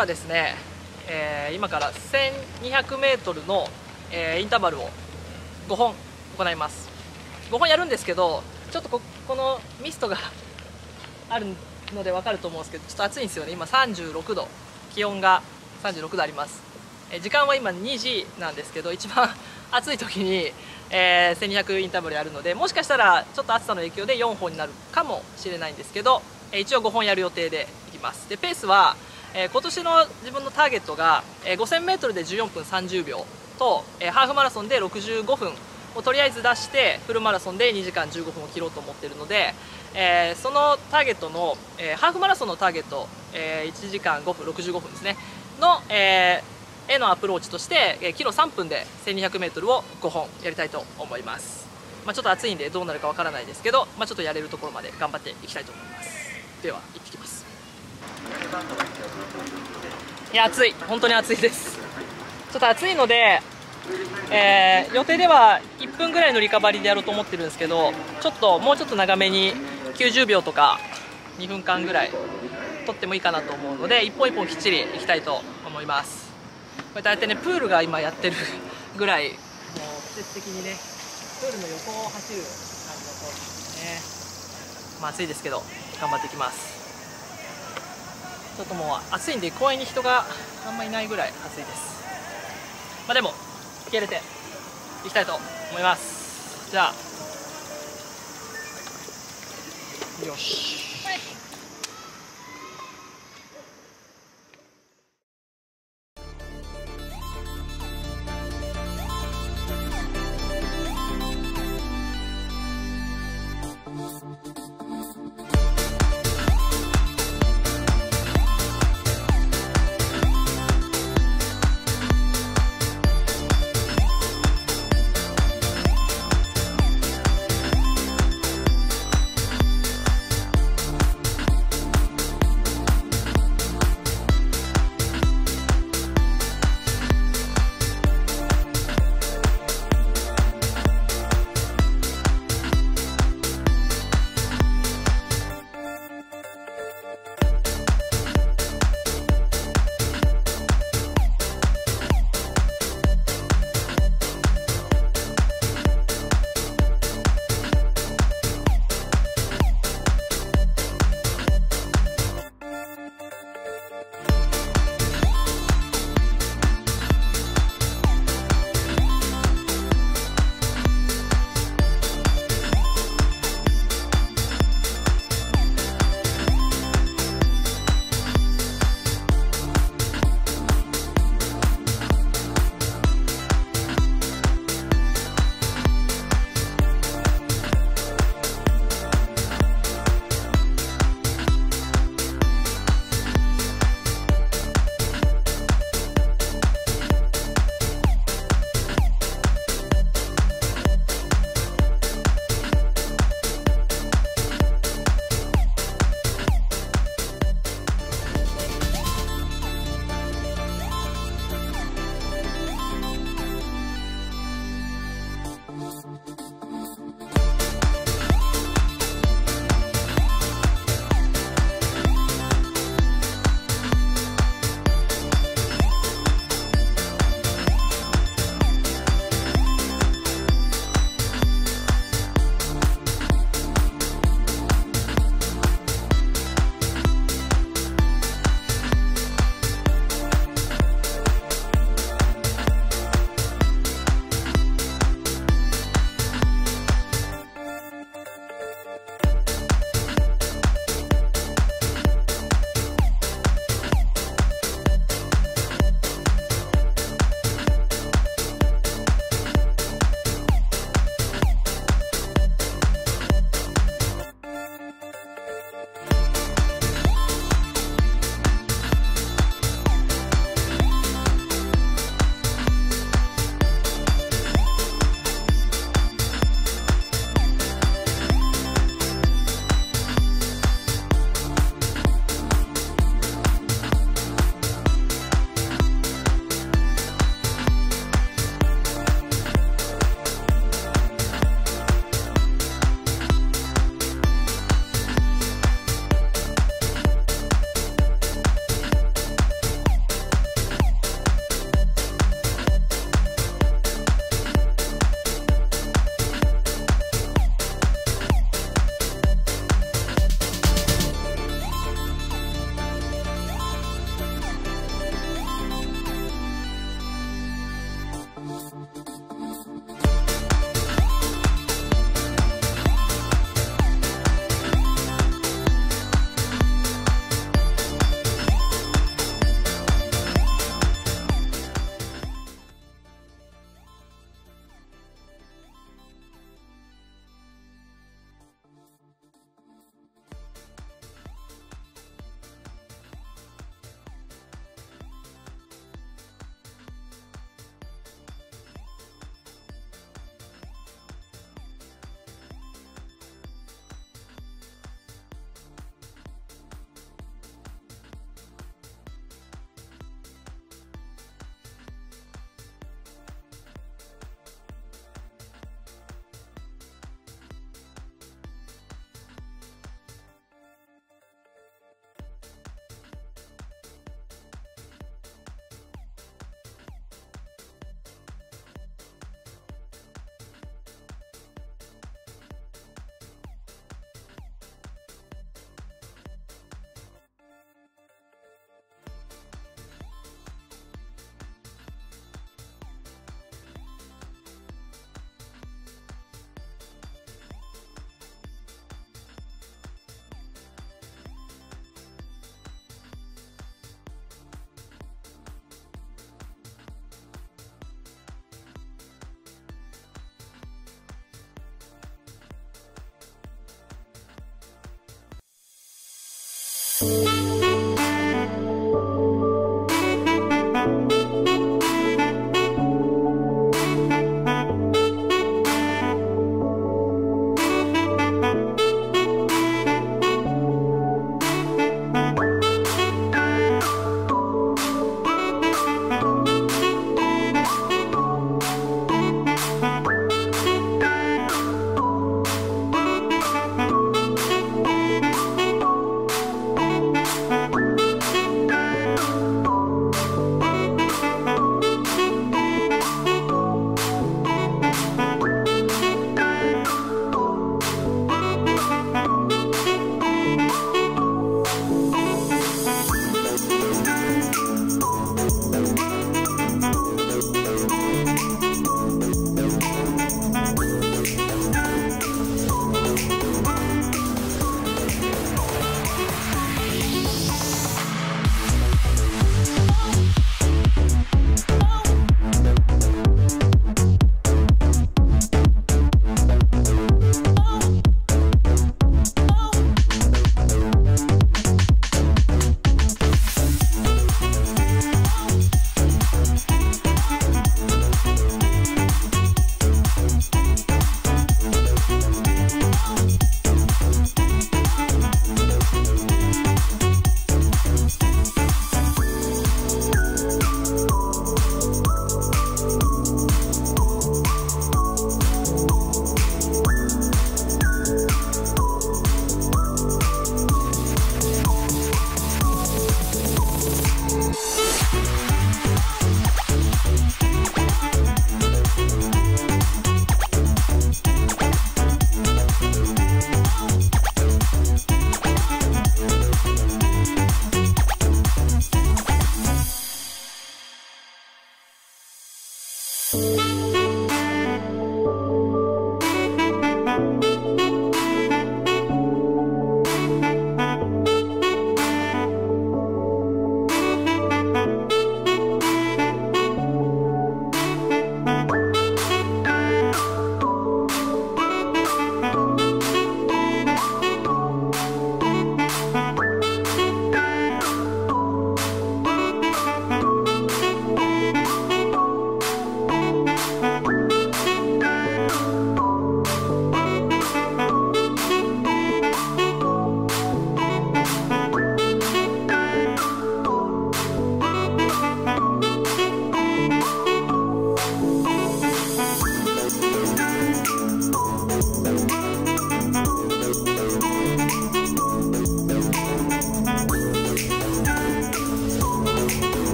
はですね、えー今から 1200m の、えーインターバルを5本行います。5本やるんですけどちょっとここのミストがあるので分かると思うんですけどちょっと暑いんですよね。今36度気温が36度あります。えー時間は今2時なんですけど一番暑い時に、えー1200インターバルやるのでもしかしたらちょっと暑さの影響で4本になるかもしれないんですけど、えー一応5本やる予定でいきます。でペースは、えー今年の自分のターゲットが、えー 5000m で14分30秒と、えーハーフマラソンで65分をとりあえず出してフルマラソンで2時間15分を切ろうと思っているので、えーそのターゲットの、えーハーフマラソンのターゲット、えー1時間5分65分ですねの、えーへのアプローチとして、えーキロ3分で 1200m を5本やりたいと思います、まあ、ちょっと暑いんでどうなるかわからないですけど、まあ、ちょっとやれるところまで頑張っていきたいと思います。では行ってきます。いや暑い。本当に暑いです。ちょっと暑いので、えー予定では1分ぐらいのリカバリーでやろうと思ってるんですけどちょっともうちょっと長めに90秒とか2分間ぐらい取ってもいいかなと思うので一本一本きっちりいきたいと思います。これ大体ねプールが今やってるぐらいもう季節的にねプールの横を走る感じのコースですね。まあ暑いですけど頑張っていきます。ちょっともう暑いんで公園に人があんまいないぐらい暑いです。まあでも受け入れていきたいと思います。じゃあよし。どい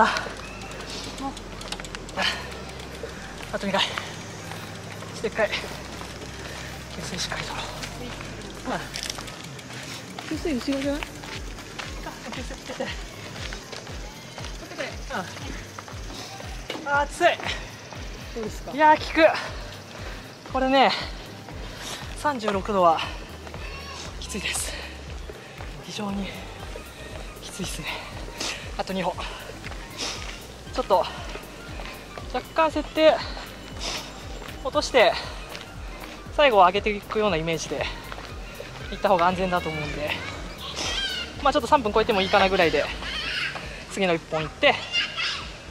あああと2回。して1回。給水しっかり取ろう、うん給水後ろじゃない？あ給水つけて。つけてうんあ暑い。どうですか？いやー効く。これね36度はきついです。非常にきついですね。あと2歩ちょっと若干設定落として最後は上げていくようなイメージでいった方が安全だと思うんで。まあちょっと3分超えてもいいかなぐらいで次の1本いって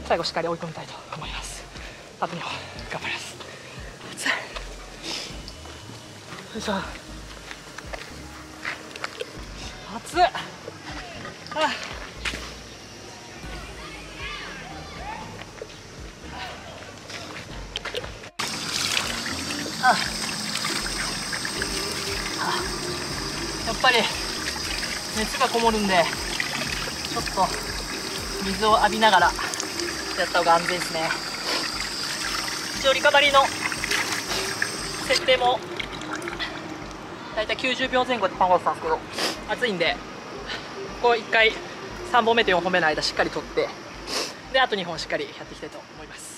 最後しっかり追い込みたいと思います。あと2本頑張ります。暑いよいしょ。暑いああやっぱり熱がこもるんでちょっと水を浴びながらやった方が安全ですね。一応リカバリーの設定もだいたい90秒前後でパンゴスたんですけど暑いんでここ1回3本目と4本目の間しっかり取ってであと2本しっかりやっていきたいと思います。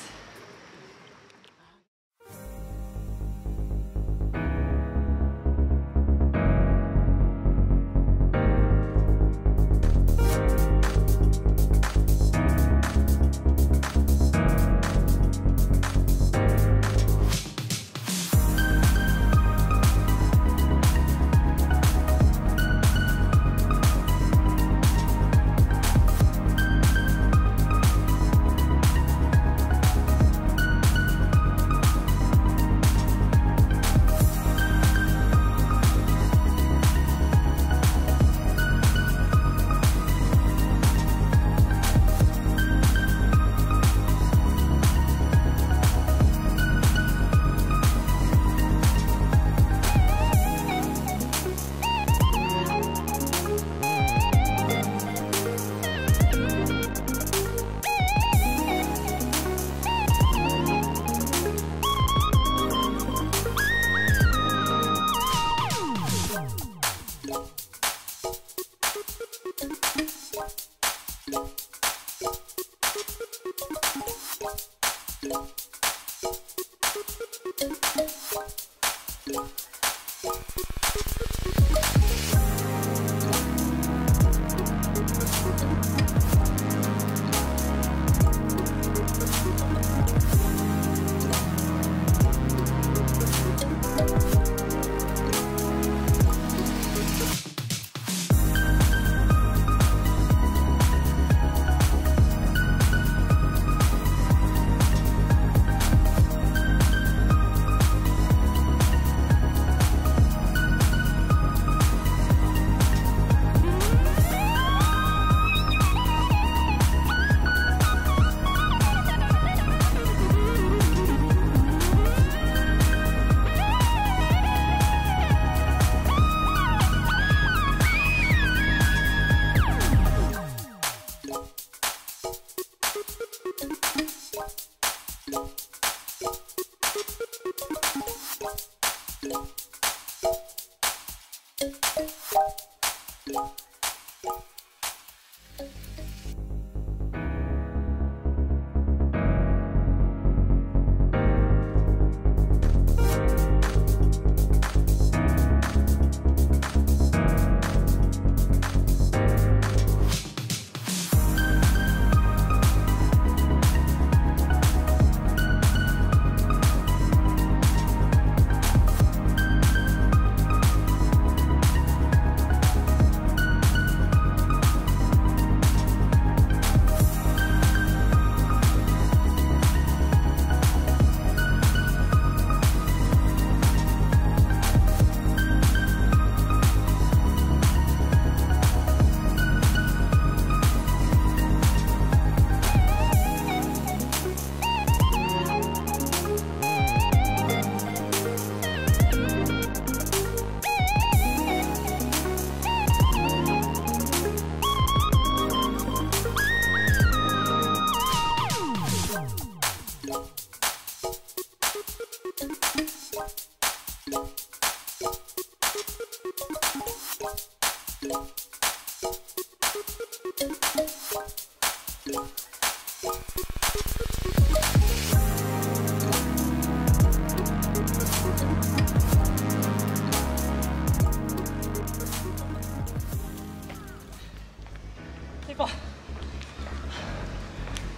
行こう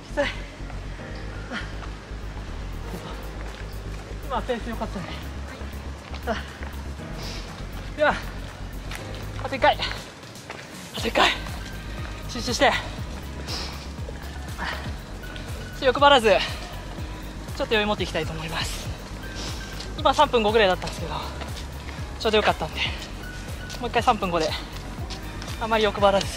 きつい今ペース良かったね。ではあと1回あと1回集中して。欲張らずちょっと余裕持っていきたいと思います。今3分5ぐらいだったんですけどちょうどよかったんでもう一回3分5であまり欲張らず。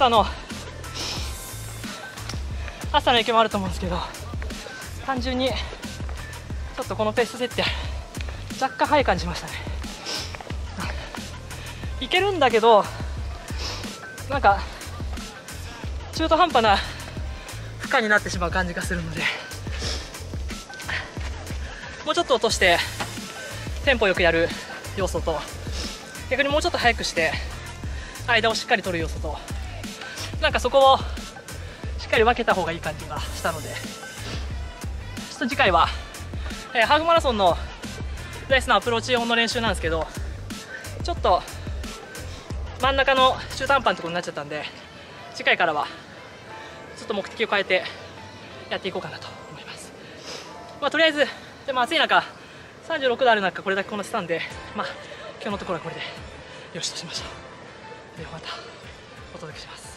暑さの暑さの影響もあると思うんですけど単純にちょっとこのペース設定若干速い感じましたね。いけるんだけどなんか中途半端な負荷になってしまう感じがするのでもうちょっと落としてテンポよくやる要素と逆にもうちょっと速くして間をしっかり取る要素となんかそこをしっかり分けた方がいい感じがしたので。ちょっと次回は、えーハーフマラソンのレースのアプローチ用の練習なんですけどちょっと真ん中の中途半端なところになっちゃったんで次回からはちょっと目的を変えてやっていこうかなと思います。まあとりあえずでも暑い中36度ある中これだけこなせたんでまあ今日のところはこれでよしとしましょう。ではまたお届けします。